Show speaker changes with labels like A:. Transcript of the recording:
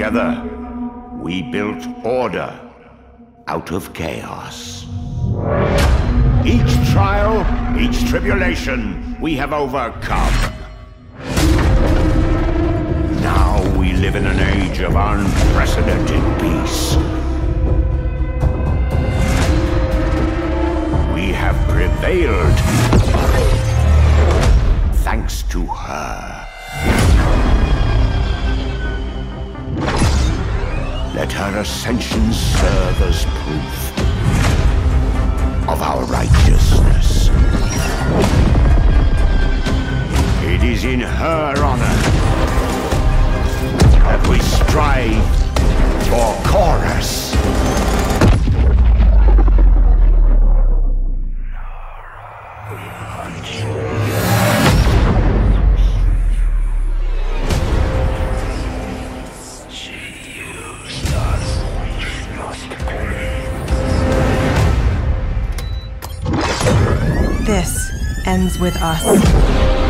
A: Together, we built order out of chaos. Each trial, each tribulation, we have overcome. Now we live in an age of unprecedented peace. We have prevailed. Thanks to her. Let her ascension serve as proof of our righteousness. It is in her honor that we strive for Chorus.
B: This ends with us.